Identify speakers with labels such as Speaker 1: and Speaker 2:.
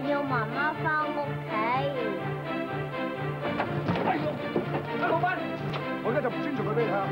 Speaker 1: 我要妈妈翻屋企。
Speaker 2: 哎呦，阿老板，我而家就唔尊重佢俾你睇下。